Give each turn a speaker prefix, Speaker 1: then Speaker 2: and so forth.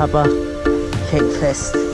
Speaker 1: Rubber Cake Fest.